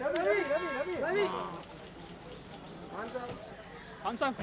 రవి రవి రవి రవి కాన్సాం